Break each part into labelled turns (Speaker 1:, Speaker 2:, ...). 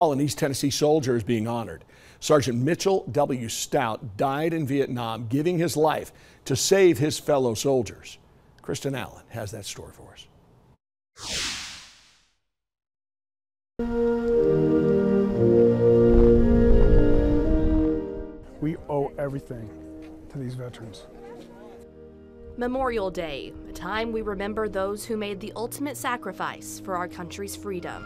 Speaker 1: An East Tennessee soldier is being honored. Sergeant Mitchell W. Stout died in Vietnam, giving his life to save his fellow soldiers. Kristen Allen has that story for us.
Speaker 2: We owe everything to these veterans.
Speaker 3: Memorial Day, a time we remember those who made the ultimate sacrifice for our country's freedom.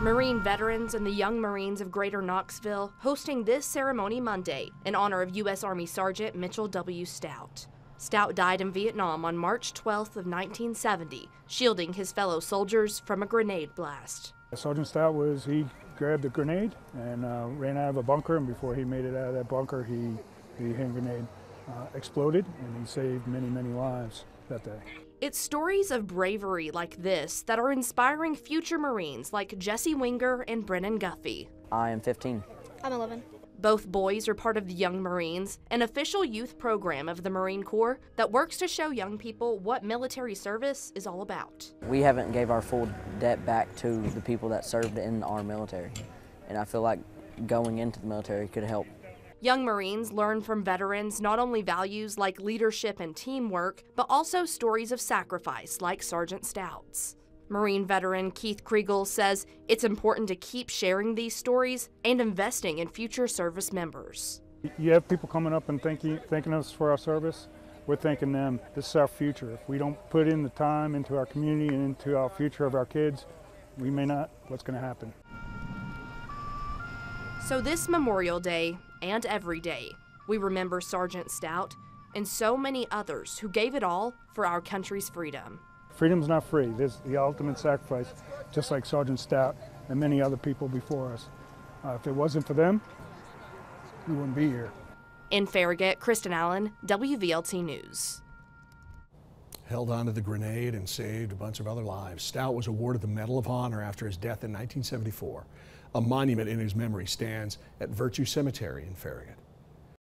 Speaker 3: Marine veterans and the Young Marines of Greater Knoxville hosting this ceremony Monday in honor of U.S. Army Sergeant Mitchell W. Stout. Stout died in Vietnam on March 12th of 1970, shielding his fellow soldiers from a grenade blast.
Speaker 2: Sergeant Stout was, he grabbed a grenade and uh, ran out of a bunker, and before he made it out of that bunker, he, the hand grenade uh, exploded, and he saved many, many lives that day.
Speaker 3: It's stories of bravery like this that are inspiring future Marines like Jesse Winger and Brennan Guffey.
Speaker 4: I am 15.
Speaker 5: I'm 11.
Speaker 3: Both boys are part of the Young Marines, an official youth program of the Marine Corps that works to show young people what military service is all about.
Speaker 4: We haven't gave our full debt back to the people that served in our military, and I feel like going into the military could help
Speaker 3: Young Marines learn from veterans not only values like leadership and teamwork, but also stories of sacrifice like Sergeant Stout's. Marine veteran Keith Kriegel says it's important to keep sharing these stories and investing in future service members.
Speaker 2: You have people coming up and thanking, thanking us for our service. We're thanking them. This is our future. If we don't put in the time into our community and into our future of our kids, we may not. What's going to happen?
Speaker 3: So this Memorial Day, and every day, we remember Sergeant Stout and so many others who gave it all for our country's freedom.
Speaker 2: Freedom's not free. There's the ultimate sacrifice, just like Sergeant Stout and many other people before us. Uh, if it wasn't for them, we wouldn't be here.
Speaker 3: In Farragut, Kristen Allen, WVLT News.
Speaker 1: Held onto the grenade and saved a bunch of other lives. Stout was awarded the Medal of Honor after his death in 1974. A monument in his memory stands at Virtue Cemetery in Farragut.